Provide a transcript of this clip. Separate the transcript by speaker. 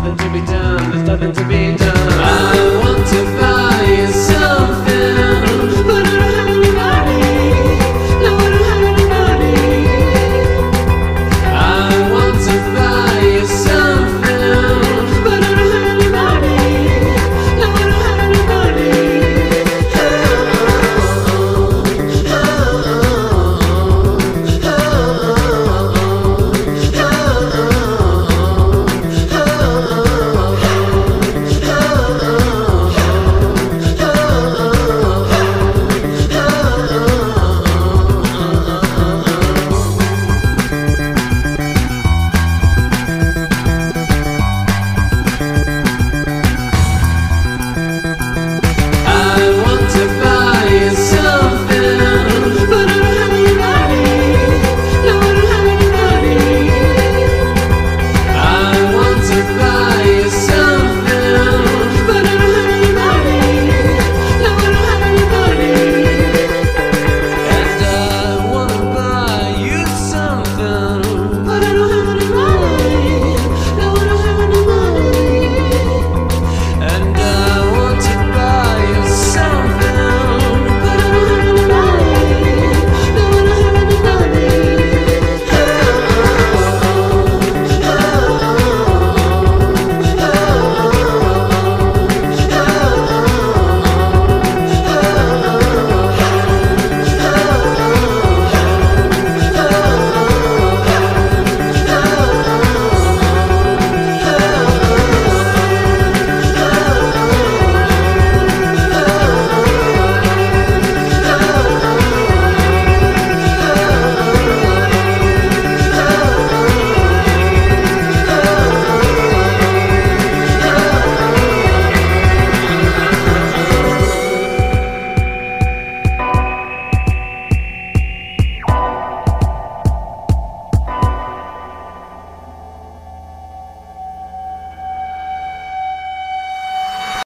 Speaker 1: nothing to be done. There's nothing to be done.